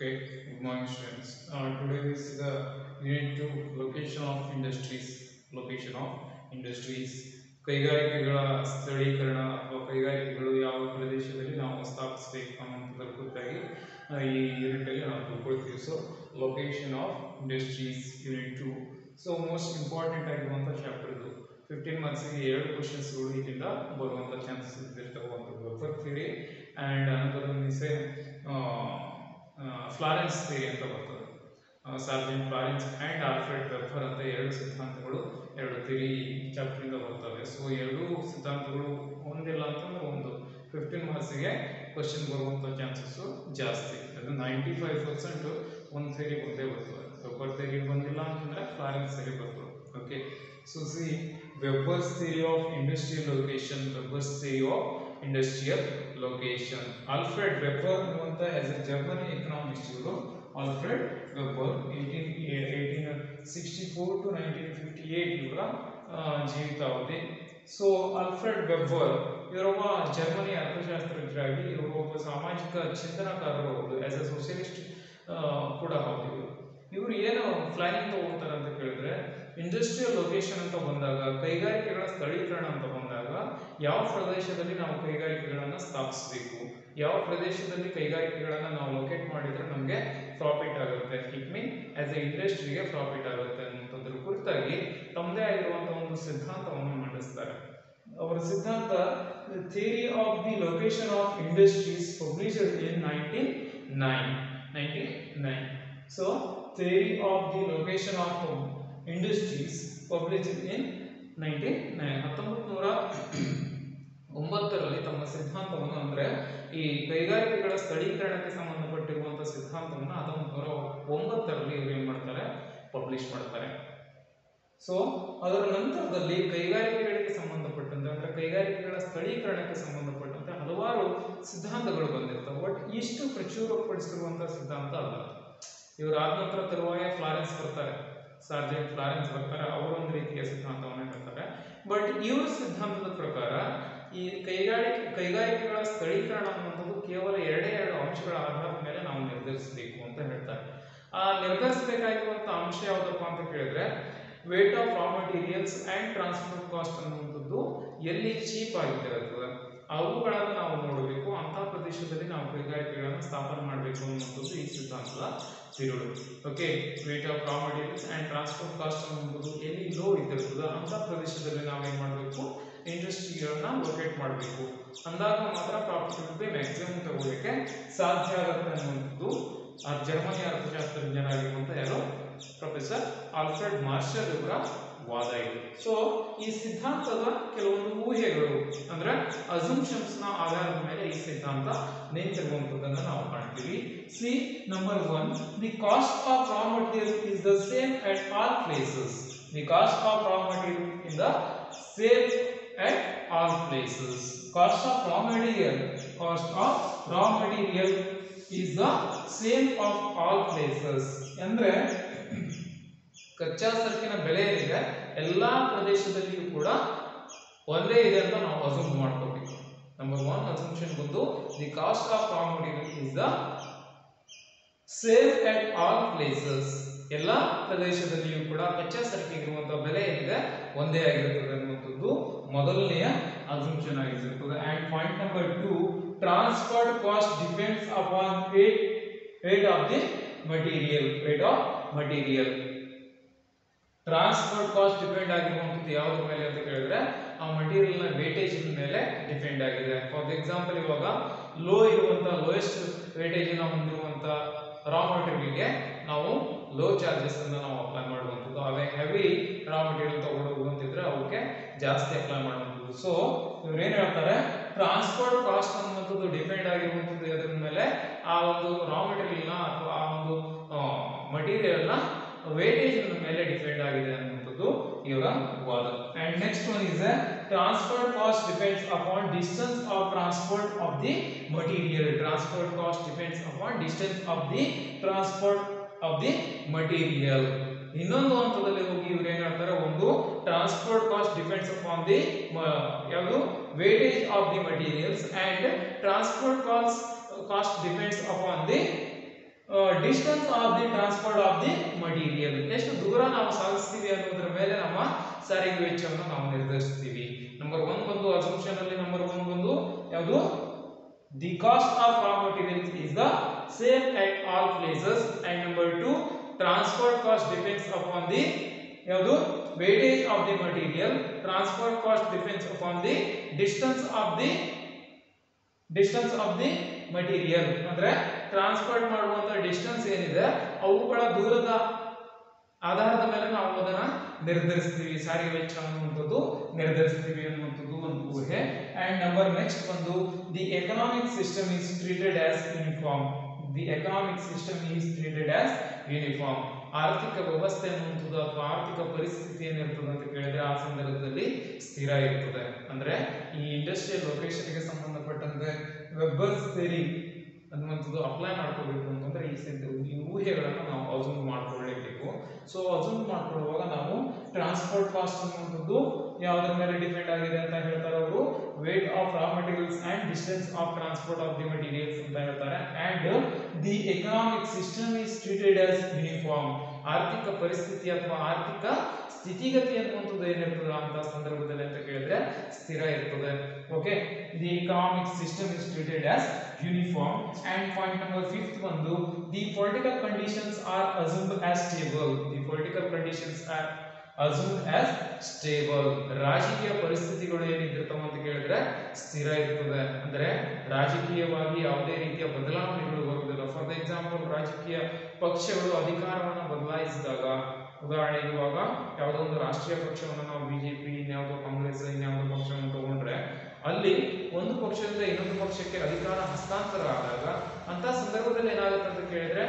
Okay, good morning students. Uh, today is the unit 2 location of industries. Location of industries. ಕೈಗಾರಿಕೆಗಳ ಸ್ಥಳೀಕರಣ ಅಥವಾ ಕೈಗಾರಿಕೆಗಳು ಯಾವ ಪ್ರದೇಶದಲ್ಲಿ ನಾವು ಸ್ಥಾಪಿಸಬೇಕು ಅನ್ನೋದ್ರ ಕುರಿತಾಗಿ ಈ ಯೂನಿಟಲ್ಲಿ ನಾವು ತಿಳ್ಕೊಳ್ತೀವಿ so location of industries unit two so most important ಆಗಿರುವಂಥ ಚಾಪ್ಟರ್ ಇದು ಫಿಫ್ಟೀನ್ ಮಾರ್ಕ್ಸಿಗೆ ಎರಡು ಕ್ವಶನ್ಸ್ಗಳು ಇದರಿಂದ ಬರುವಂಥ chances Weber theory and another ಮೀನ್ಸೆ Florence theory ಅಂತ ಬರ್ತದೆ. Sargant Florence and Alfred Weber ಅಂತ ಎರಡು ಸಿದ್ಧಾಂತಗಳು, ಎರಡು ಥಿಯರಿ ಚಾಪ್ಟರಿಂದ ಬರ್ತವೆ. ಸೊ ಎರಡೂ ಸಿದ್ಧಾಂತಗಳು ಒಂದಿಲ್ಲ ಅಂತಂದ್ರೆ ಒಂದು. ಫಿಫ್ಟೀನ್ ಮಾರ್ಕ್ಸಿಗೆ ಕ್ವಶನ್ ಬರುವಂಥ ಚಾನ್ಸಸ್ಸು ಜಾಸ್ತಿ. ಅದು ನೈಂಟಿ ಫೈವ್ ಪರ್ಸೆಂಟು ಒಂದು ಥಿಯರಿ ಬಂದೇ ಬರ್ತದೆ. ವೆಬ್ಬರ್ ಥಿಯರಿ ಬಂದಿಲ್ಲ ಅಂತಂದ್ರೆ ಫ್ಲಾರೆನ್ಸ್ ಥಿಯರಿ ಬರ್ತದೆ. Okay so see Weber's theory of industrial location Weber's theory of industrial location Alfred Weber ಅನ್ನುವಂಥ ಆಸ್ ಎ ಜರ್ಮನಿ ಎಕನಾಮಿಸ್ಟ್ ಇವರು Alfred Weber eighteen eighteen sixty four to nineteen fifty eight ಇವರ ಜೀವಿತಾವಧಿ. So Alfred Weber ಇವರೊಬ್ಬ Germany ಅರ್ಥಶಾಸ್ತ್ರಜ್ಞರಾಗಿ ಇವರು ಒಬ್ಬ ಸಾಮಾಜಿಕ ಚಿಂತನಕಾರರು ಹೌದು ಆಸ್ ಎ ಸೋಷಿಯಲಿಸ್ಟ್ ಕೂಡ ಹೌದು ಇವರು. ಇವರು ಏನು ಪ್ಲಾನಿಂಗ್ ತಗೋತಾರೆ ಅಂತ ಕೇಳಿದ್ರೆ ಇಂಡಸ್ಟ್ರಿಯಲ್ ಲೊಕೇಶನ್ ಅಂತ ಬಂದಾಗ, ಕೈಗಾರಿಕೆಗಳ ಸ್ಥಳೀಕರಣ ಅಂತ ಬಂದಾಗ ಯಾವ ಪ್ರದೇಶದಲ್ಲಿ ನಾವು ಕೈಗಾರಿಕೆಗಳನ್ನು ಸ್ಥಾಪಿಸಬೇಕು? ಯಾವ ಪ್ರದೇಶದಲ್ಲಿ ಕೈಗಾರಿಕೆಗಳನ್ನು ನಾವು ಲೊಕೇಟ್ ಮಾಡಿದ್ರೆ ನಮಗೆ ಪ್ರಾಫಿಟ್ ಆಗುತ್ತೆ? ಇಟ್ ಮೀನ್ ಆಸ್ ಎ ಇಂಡಸ್ಟ್ರಿಗೆ ಪ್ರಾಫಿಟ್ ಆಗುತ್ತೆ ಅನ್ನುವಂಥದ್ರ ಕುರಿತಾಗಿ ತಮ್ಮದೇ ಆಗಿರುವಂತಹ ಒಂದು ಸಿದ್ಧಾಂತವನ್ನು ಮಂಡಿಸ್ತಾರೆ. ಅವರ ಸಿದ್ಧಾಂತ theory of the location of industries published in nineteen nine nineteen nine so theory of the location of industries published in nineteen nine ಹತ್ತೊಂಬತ್ತು ನೂರ ಒಂಬತ್ತರಲ್ಲಿ ತಮ್ಮ ಸಿದ್ಧಾಂತವನ್ನು ಅಂದ್ರೆ ಈ ಕೈಗಾರಿಕೆಗಳ ಸ್ಥಳೀಕರಣಕ್ಕೆ ಸಂಬಂಧಪಟ್ಟಿರುವಂತಹ ಸಿದ್ಧಾಂತವನ್ನು ಹತ್ತೊಂಬತ್ತು ನೂರ ಒಂಬತ್ತರಲ್ಲಿ ಇವ್ರು ಏನ್ ಮಾಡ್ತಾರೆ ಪಬ್ಲಿಷ್ ಮಾಡ್ತಾರೆ. ಸೊ ಅದರ ನಂತರದಲ್ಲಿ ಕೈಗಾರಿಕೆಗಳಿಗೆ ಸಂಬಂಧಪಟ್ಟಂತೆ, ಅಂದ್ರೆ ಕೈಗಾರಿಕೆಗಳ ಸ್ಥಳೀಕರಣಕ್ಕೆ ಸಂಬಂಧಪಟ್ಟಂತೆ ಹಲವಾರು ಸಿದ್ಧಾಂತಗಳು ಬಂದಿರ್ತವೆ. ಬಟ್ ಇಷ್ಟು ಪ್ರಚುರಪಡಿಸಿರುವಂತಹ ಸಿದ್ಧಾಂತ ಅಲ್ಲ. ಇವರು ಆದ ನಂತರ ತರುವಾಯ ಫ್ಲಾರೆನ್ಸ್ ಬರ್ತಾರೆ. ಸಾರ್ಜೆಂಟ್ ಫ್ಲಾರೆನ್ಸ್ ಬರ್ತಾರೆ ಒಂದು ರೀತಿಯ ಸಿದ್ಧಾಂತವನ್ನು ಹೇಳ್ತಾರೆ. ಬಟ್ ಇವ್ರ ಸಿದ್ಧಾಂತದ ಪ್ರಕಾರ ಈ ಕೈಗಾರಿಕೆ, ಕೈಗಾರಿಕೆಗಳ ಸ್ಥಳೀಕರಣ ಅನ್ನುವಂಥದ್ದು ಕೇವಲ ಎರಡೇ ಎರಡು ಅಂಶಗಳ ಆಧಾರದ ಮೇಲೆ ನಾವು ನಿರ್ಧರಿಸಬೇಕು ಅಂತ ಹೇಳ್ತಾರೆ. ಆ ನಿರ್ಧರಿಸಬೇಕಾಗಿರುವಂಥ ಅಂಶ ಯಾವುದಪ್ಪ ಅಂತ ಕೇಳಿದ್ರೆ weight of raw materials and transport cost ಅನ್ನುವಂಥದ್ದು ಎಲ್ಲಿ ಚೀಪ್ ಆಗಿರುತ್ತೆ ಅವುಗಳನ್ನು ನಾವು ನೋಡಬೇಕು, ಅಂಥ ಪ್ರದೇಶದಲ್ಲಿ ನಾವು ಕೈಗಾರಿಕೆಗಳನ್ನು ಸ್ಥಾಪನೆ ಮಾಡಬೇಕು ಅನ್ನುವಂಥದ್ದು ಈ ಸಿದ್ಧಾಂತದ okay weight of raw materials and transport cost ಅನ್ನುವಂಥದ್ದು ಎಲ್ಲಿ ಲೋ ಇದ್ದಿರ್ತದೆ ಅಂತ ಪ್ರದೇಶದಲ್ಲಿ ಏನು ಮಾಡಬೇಕು ಇಂಡಸ್ಟ್ರಿಗಳನ್ನ ಲೊಕೇಟ್ ಮಾಡಬೇಕು ಅಂದಾಗ ಮಾತ್ರ ಪ್ರಾಫಿಟಬಿಲಿಟಿ ಮ್ಯಾಕ್ಸಿಮಮ್ ತಗೋಲಿಕ್ಕೆ ಸಾಧ್ಯ ಆಗುತ್ತೆ ಅನ್ನುವಂಥದ್ದು ಆ ಜರ್ಮನಿ ಅರ್ಥಶಾಸ್ತ್ರಜ್ಞರಾಗಿರುವಂಥ ಯಾರು ಪ್ರೊಫೆಸರ್ ಆಲ್ಫ್ರೆಡ್ ಮಾರ್ಷಲ್ ಇವರ ವಾದ ಇದು ಸೊ ಈ ಸಿದ್ಧಾಂತದ ಕೆಲವೊಂದು ಊಹೆಗಳು ಅಂದ್ರೆ ಅಸಂಪ್ಷನ್ಸ್ನ ಆಧಾರದ ಮೇಲೆ ಈ ಸಿದ್ಧಾಂತ ನಿಂತಿರುವಂತದನ್ನ ನಾವು ಕಾಣ್ತೀವಿ see number one the cost of raw material is the same at all places the cost of raw material in the same at all places. Cost of raw material, cost of raw material is the same of all places. ಅಂದ್ರೆ ಕಚ್ಚಾ ಸರಕಿನ ಬೆಲೆ ಏನಿದೆ, ಎಲ್ಲಾ ಪ್ರದೇಶದಲ್ಲಿಯೂ ಕೂಡ ಒಂದೇ ಇದೆ ಅಂತ ನಾವು ಅಸೂಮ್ ಮಾಡ್ಕೋಬೇಕು ನಂಬರ್ ಒನ್ ಅಸಂಪ್ಷನ್ ಬಂದು the cost of raw material is the same at all places ಎಲ್ಲ ಪ್ರದೇಶದಲ್ಲಿಯೂ ಕೂಡ ಕಚ್ಚಾ ಸರಕಿಗೆ ಇರುವಂತಹ ಬೆಲೆ ಏನಿದೆ, ಒಂದೇ ಆಗಿರುತ್ತದೆ ಅನ್ನುವಂಥದ್ದು ಮೊದಲನೆಯ ಅಸಂಪ್ಷನ್ ಆಗಿರುತ್ತದೆ and point number two transport cost depends upon rate rate of the material rate of material transport cost depend ಆಗಿರುವಂಥದ್ದು ಯಾವುದ್ರ ಮೇಲೆ ಅಂತ ಕೇಳಿದ್ರೆ, ಆ ಮಟೀರಿಯಲ್ನ ವೇಟೇಜ್ ಮೇಲೆ ಡಿಪೆಂಡ್ ಆಗಿದೆ. ಫಾರ್ ಎಕ್ಸಾಂಪಲ್ ಇವಾಗ ಲೋ ಇರುವಂತ ಲೋಯೆಸ್ಟ್ ವೇಟೇಜ್ ಹೊಂದಿರುವಂತ ರಾ ಮಟೀರಿಯಲ್ಗೆ ನಾವು ಲೋ ಚಾರ್ಜಸ್ ಅನ್ನು ನಾವು ಅಪ್ಲೈ ಮಾಡುವಂಥದ್ದು. ಅವೇ ಹೆವಿ ರಾ ಮಟೀರಿಯಲ್ ತಗೊಂಡು ಅಂತಿದ್ರೆ ಅವಕ್ಕೆ ಜಾಸ್ತಿ ಅಪ್ಲೈ ಮಾಡುವಂಥದ್ದು. ಸೊ ಇವ್ರು ಏನ್ ಹೇಳ್ತಾರೆ? ಟ್ರಾನ್ಸ್ಪೋರ್ಟ್ ಕಾಸ್ಟ್ ಅನ್ನುವಂಥದ್ದು ಡಿಪೆಂಡ್ ಆಗಿರುವಂಥದ್ದು ಅದ್ರ ಮೇಲೆ? ಆ ಒಂದು ರಾ ಮಟೀರಿಯಲ್ನ ಅಥವಾ ಆ ಒಂದು ಮಟೀರಿಯಲ್ನ ವೇಟೇಜ್ ಮೇಲೆ ಡಿಪೆಂಡ್ ಆಗಿದೆ ಅನ್ನುವಂಥದ್ದು ಇವರ ವಾದ and next one is transport cost depends upon distance of transport of the material transport cost depends upon distance of the transport of the material ಇನ್ನೊಂದು ಹಂತದಲ್ಲಿ ಹೋಗಿ ಇವ್ರು ಏನ್ ಹೇಳ್ತಾರೆ? ಒಂದು transport cost depends upon the ಯಾವುದು? Weightage of the materials and transport cost cost depends upon the distance of the transport of the material ಎಷ್ಟು ದೂರ ನಾವು ಸಾಗಿಸ್ತೀವಿ ಅನ್ನೋದ್ರ ಮೇಲೆ ನಮ್ಮ ಸಾರಿಗೆ ವೆಚ್ಚವನ್ನು ನಾವು ನಿರ್ಧರಿಸ್ತೀವಿ. ನಂಬರ್ ಒನ್ ಬಂದು ಅಸಂಪ್ಷನ್ ಅಲ್ಲಿ ನಂಬರ್ ಒನ್ ಬಂದು ಯಾವುದು? The cost of raw materials is the same at all places and number two transport cost depends upon the ಯಾವುದು? Weightage of the material transport cost depends upon the distance of the distance of the material ಅಂದ್ರೆ transport ಮಾಡುವಂತ distance ಏನಿದೆ, ಅವುಗಳ ದೂರದ ಆಧಾರದ ಮೇಲೆ ನಾವು ಅದನ್ನ ನಿರ್ಧರಿಸ್ತೀವಿ. ಸಾರಿಗೆ ವೆಚ್ಚ ಅನ್ನುವಂಥದ್ದು ನಿರ್ಧರಿಸ್ತೀವಿ ಅನ್ನುವಂಥದ್ದು ಒಂದು ಊಹೆ. ಅಂಡ್ ನಂಬರ್ ನೆಕ್ಸ್ಟ್ ಬಂದು the economic system is treated as uniform the economic system is treated as uniform ಆರ್ಥಿಕ ವ್ಯವಸ್ಥೆ ಅನ್ನುವಂಥದ್ದು ಅಥವಾ ಆರ್ಥಿಕ ಪರಿಸ್ಥಿತಿ ಏನಿರ್ತದೆ ಅಂತ ಕೇಳಿದ್ರೆ ಆ ಸಂದರ್ಭದಲ್ಲಿ ಸ್ಥಿರ ಇರ್ತದೆ. ಅಂದ್ರೆ ಈ ಇಂಡಸ್ಟ್ರಿಯಲ್ ಲೊಕೇಶನ್ಗೆ ಸಂಬಂಧಪಟ್ಟಂತೆ ವೆಬ್ಬರ್ಸ್ ಥಿಯರಿ ಅನ್ನುವಂಥದ್ದು ಅಪ್ಲೈ ಮಾಡ್ಕೋಬೇಕು ಅಂತಂದ್ರೆ ಈ ಈ ಊಹೆಗಳನ್ನು ನಾವು ಅಜೂಮ್ ಮಾಡ್ಕೊಳ್ಳೇಬೇಕು. ಸೊ ಅಜೂಮ್ ಮಾಡ್ಕೊಳ್ಳುವಾಗ ನಾವು ಟ್ರಾನ್ಸ್ಪೋರ್ಟ್ ಕಾಸ್ಟ್ ಅನ್ನುವಂಥದ್ದು ಯಾವುದ್ರ ಮೇಲೆ ಡಿಪೆಂಡ್ ಆಗಿದೆ ಅಂತ ಹೇಳ್ತಾರೆ ಅವರು. Weight of raw materials and distance of transport of the materials ಅಂತ ಹೇಳ್ತಾರೆ. And the economic system is treated as uniform ಆರ್ಥಿಕ ಪರಿಸ್ಥಿತಿ ಅಥವಾ ಆರ್ಥಿಕ ಸ್ಥಿತಿಗತಿ ಅನ್ನುವಂಥದ್ದು ಏನಿರ್ತದೆ ಅಂತ ಸಂದರ್ಭದಲ್ಲಿ ಅಂತ ಕೇಳಿದ್ರೆ ಸ್ಥಿರ ಇರ್ತದೆ. Okay the economic system is treated as uniform and point number fifth ಒಂದು the political conditions are assumed as stable the political conditions are assumed as stable ರಾಜಕೀಯ ಪರಿಸ್ಥಿತಿಗಳು ಏನಿದ್ದಿರ್ತಾವ ಅಂತ ಕೇಳಿದ್ರೆ ಸ್ಥಿರ ಇರ್ತದೆ ಅಂದ್ರೆ ರಾಜಕೀಯವಾಗಿ ಯಾವುದೇ ರೀತಿಯ ಬದಲಾವಣೆಗಳು ಬರುವುದಿಲ್ಲ. ಫಾರ್ ಎಕ್ಸಾಂಪಲ್ ರಾಜಕೀಯ ಪಕ್ಷಗಳು ಅಧಿಕಾರವನ್ನು ಬದಲಾಯಿಸಿದಾಗ, ಉದಾಹರಣೆಗೆ ಇವಾಗ ಯಾವುದೋ ಒಂದು ರಾಷ್ಟ್ರೀಯ ಪಕ್ಷವನ್ನು ನಾವು ಬಿಜೆಪಿ ಇನ್ಯಾವುದೋ ಕಾಂಗ್ರೆಸ್, ಇನ್ಯಾವುದೋ ಪಕ್ಷವನ್ನು ಅಲ್ಲಿ ಒಂದು ಪಕ್ಷದಿಂದ ಇನ್ನೊಂದು ಪಕ್ಷಕ್ಕೆ ಅಧಿಕಾರ ಹಸ್ತಾಂತರ ಆದಾಗ ಅಂತ ಸಂದರ್ಭದಲ್ಲಿ ಏನಾಗುತ್ತೆ ಅಂತ ಕೇಳಿದ್ರೆ,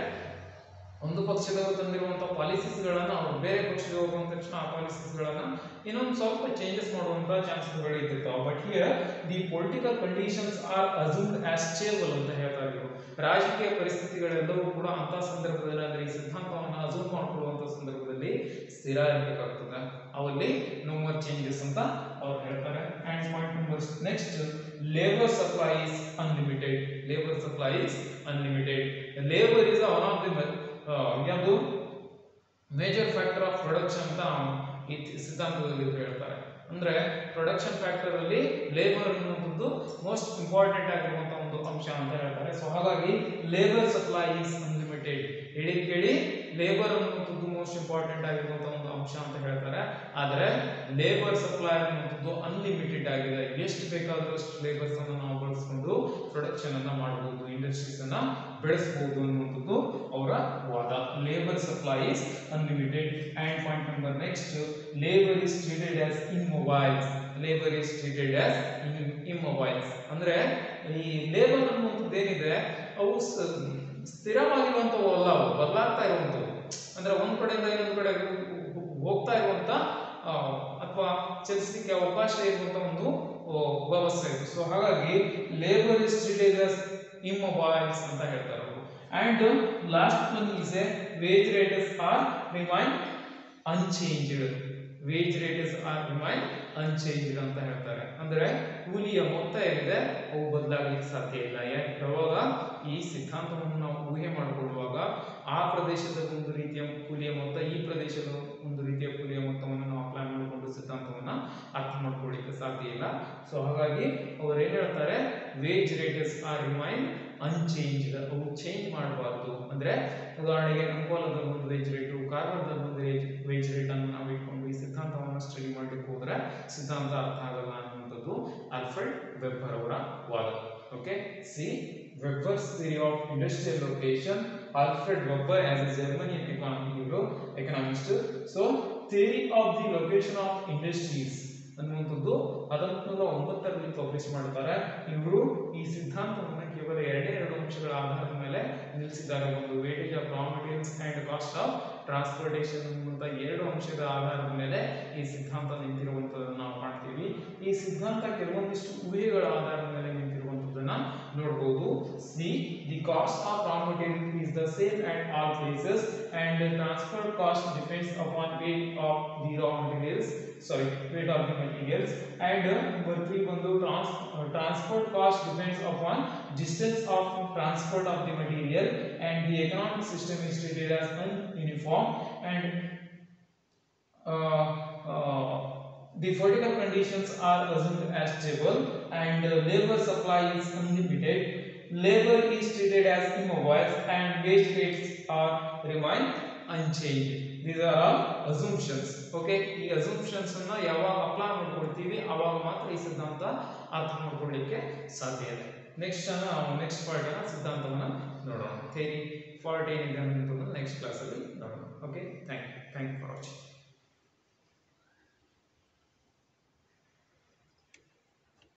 ಒಂದು ಪಕ್ಷದವರು ತಂದಿರುವಂತಹ ಪಾಲಿಸೀಸ್ಗಳನ್ನ ಅವರು ಬೇರೆ ಪಕ್ಷಕ್ಕೆ ಹೋಗುವಂತ ತಕ್ಷಣ ಆ ಪಾಲಿಸೀಸ್ಗಳನ್ನ ಇನ್ನೊಂದು ಸ್ವಲ್ಪ ಚೇಂಜಸ್ ಮಾಡುವಂತ ಚಾನ್ಸಸ್ಗಳು ಇದ್ದಿರ್ತಾವ. But here the political conditions are assumed as stable ಅಂತ ಹೇಳ್ತಾ ಇದ್ರು. ರಾಜಕೀಯ ಪರಿಸ್ಥಿತಿಗಳೆಲ್ಲವೂ ಕೂಡ ಅಂತ ಸಂದರ್ಭದಲ್ಲಿ, ಅಂದ್ರೆ ಈ ಸಿದ್ಧಾಂತವನ್ನು ಅಸೂಮ್ ಮಾಡ್ಕೊಳ್ಳುವಂತ ಸಂದರ್ಭದಲ್ಲಿ ಸ್ಥಿರ ಇರಬೇಕಾಗ್ತದೆ ಅವಲ್ಲಿ ನೋ ಮೋರ್ ಚೇಂಜಸ್ ಅಂತ ಅವ್ರು ಹೇಳ್ತಾರೆ and point number next labour supply is unlimited labour supply is unlimited labour is one of the ಯಾವುದು? ಮೇಜರ್ ಫ್ಯಾಕ್ಟರ್ ಆಫ್ ಪ್ರೊಡಕ್ಷನ್ ಅಂತ ಈ ಸಿದ್ಧಾಂತದಲ್ಲಿ ಹೇಳ್ತಾರೆ. ಅಂದ್ರೆ ಪ್ರೊಡಕ್ಷನ್ ಫ್ಯಾಕ್ಟರ್ ಅಲ್ಲಿ ಲೇಬರ್ ಅನ್ನುವಂಥದ್ದು ಮೋಸ್ಟ್ ಇಂಪಾರ್ಟೆಂಟ್ ಆಗಿರುವಂತಹ ಒಂದು ಅಂಶ ಅಂತ ಹೇಳ್ತಾರೆ. ಸೊ ಹಾಗಾಗಿ ಲೇಬರ್ ಸಪ್ಲೈ ಇಸ್ ಅನ್ಲಿಮಿಟೆಡ್ ಹೇಳಿ ಕೇಳಿ ಲೇಬರ್ ಅನ್ನುವಂಥದ್ದು ಮೋಸ್ಟ್ ಇಂಪಾರ್ಟೆಂಟ್ ಆಗಿರುವಂತಹ ಅಂಶ ಅಂತ ಹೇಳ್ತಾರೆ. ಆದರೆ ಲೇಬರ್ ಸಪ್ಲೈ ಅನ್ನುವಂಥದ್ದು ಅನ್ಲಿಮಿಟೆಡ್ ಆಗಿದೆ. ಎಷ್ಟು ಬೇಕಾದರೂ ಅಷ್ಟು ಲೇಬರ್ಸ್ ಅನ್ನು ನಾವು ಬಳಸ್ಕೊಂಡು ಪ್ರೊಡಕ್ಷನ್ ಅನ್ನ ಮಾಡಬಹುದು ಇಂಡಸ್ಟ್ರೀಸ್ ಅನ್ನ ಬೆಳೆಸಬಹುದು ಅನ್ನುವಂಥದ್ದು ಅವರ ವಾದ. Labour supply is unlimited and point number next labour is treated as immobiles labour is treated as immobiles ಅಂದ್ರೆ ಈ ಲೇಬರ್ ಅನ್ನುವಂಥದ್ದು ಏನಿದೆ, ಅವು ಸ್ಥಿರವಾಗಿರುವಂಥವು ಅಲ್ಲ, ಅವು ಬದಲಾಗ್ತಾ ಇರುವಂಥವು. ಅಂದ್ರೆ ಒಂದ್ ಕಡೆಯಿಂದ ಇನ್ನೊಂದು ಕಡೆ ಹೋಗ್ತಾ ಇರುವಂತ ಅಥವಾ ಚಲಿಸಲಿಕ್ಕೆ ಅವಕಾಶ ಇರುವಂತ ಒಂದು ವ್ಯವಸ್ಥೆ ಇದೆ. ಸೊ ಹಾಗಾಗಿ labour is treated as immobiles ಅಂತ ಹೇಳ್ತಾರೆ ಅವರು. And last one is a wage rates are remain unchanged wage rates are remain unchanged ಅಂತ ಹೇಳ್ತಾರೆ. ಅಂದ್ರೆ ಕೂಲಿಯ ಮೊತ್ತ ಏನಿದೆ ಅವು ಬದಲಾಗಲಿಕ್ಕೆ ಸಾಧ್ಯ ಇಲ್ಲ. ಯಾಕೆ? ಈ ಸಿದ್ಧಾಂತವನ್ನು ನಾವು ಊಹೆ ಮಾಡಿಕೊಳ್ಳುವಾಗ ಆ ಪ್ರದೇಶದ ಒಂದು ರೀತಿಯ ಕೂಲಿಯ ಮೊತ್ತ, ಈ ಪ್ರದೇಶದ ಒಂದು ರೀತಿಯ ಕೂಲಿಯ ಮೊತ್ತವನ್ನು ನಾವು ಅಪ್ಲೈ ಮಾಡಿಕೊಂಡು ಸಿದ್ಧಾಂತವನ್ನ ಅರ್ಥ ಮಾಡ್ಕೊಳ್ಳಿಕ್ಕೆ ಸಾಧ್ಯ ಇಲ್ಲ. ಸೊ ಹಾಗಾಗಿ ಅವ್ರು ಏನ್ ಹೇಳ್ತಾರೆ? Wage rates are remain unchanged ಅವು ಚೇಂಜ್ ಮಾಡಬಾರ್ದು. ಅಂದ್ರೆ ಉದಾಹರಣೆಗೆ ಅಂಕೋಲದಲ್ಲಿ ಒಂದು ವೇಜ್ ರೇಟು ಕಾರವಾರದಲ್ಲಿ ಒಂದು ವೇಜ್ ರೇಟ್ ಅನ್ನು ನಾವು ಇಟ್ಕೊಂಡು ಈ ಸಿದ್ಧಾಂತವನ್ನು ಸ್ಟಡಿ ಮಾಡ್ಲಿಕ್ಕೆ ಹೋದ್ರೆ ಸಿದ್ಧಾಂತ ಅರ್ಥ ಆಗಲ್ಲ ಅನ್ನುವಂಥದ್ದು ಆಲ್ಫ್ರೆಡ್ ವೆಬ್ಬರ್ ಅವರ ವಾದ. Okay see Weber's theory of industrial location Alfred Weber as a Germanian economic economist so theory of the location of industries ಅನ್ನುವಂಥದ್ದು ಹತ್ತೊಂಬತ್ತು ಒಂಬತ್ತರಲ್ಲಿ ಪಬ್ಲಿಷ್ ಮಾಡ್ತಾರೆ ಇವರು ಈ ಸಿದ್ಧಾಂತವನ್ನು ಕೇವಲ ಎರಡೇ ಎರಡು ಅಂಶಗಳ ಆಧಾರದ ಮೇಲೆ ನಿಲ್ಲಿಸಿದ್ದಾರೆ. ಒಂದು weightage of raw materials and cost of transportation ಅನ್ನುವಂಥ ಎರಡು ಅಂಶದ ಆಧಾರದ ಮೇಲೆ ಈ ಸಿದ್ಧಾಂತ ನಿಂತಿರುವಂಥದ್ದನ್ನು ನಾವು ಕಾಣ್ತೀವಿ. ಈ ಸಿದ್ಧಾಂತ ಕೆಲವೊಂದಿಷ್ಟು ಊಹೆಗಳ ಆಧಾರದ ಮೇಲೆ ನಿಂತಿರುವಂಥದ್ದನ್ನ ನೋಡ್ಬೋದು C. The cost of raw material is the same at all places and the transport cost depends upon weight of the raw materials. Sorry, weight of the materials. And uh, number three, ಬಂದು trans, uh, transport cost depends upon distance of transport of the material and the economic system is treated as uniform and uh, uh, The vertical conditions are assumed as stable and uh, labor supply is unlimited. Labor is treated as immobile and wage rates are remain unchanged. These are all assumptions. Okay, the assumptions are apply ಮಾಡ್ಕೊಳ್ತೀವಿ ಅವಾಗ ಮಾತ್ರ TV. ಸಿದ್ಧಾಂತ ಅರ್ಥ ಮಾಡ್ಕೊಳ್ಳಿಕ್ಕೆ ಸಾಧ್ಯ ಇದೆ next ನಾವು next ಪಾರ್ಟಿನ ಸಿದ್ಧಾಂತವನ್ನು ನೋಡೋಣ ಥೇರಿ ಫಾರ್ಟ್ ಏನಿದೆ ಅನ್ನೋದನ್ನು ನೆಕ್ಸ್ಟ್ ಕ್ಲಾಸಲ್ಲಿ ನೋಡೋಣ okay thank you thank you for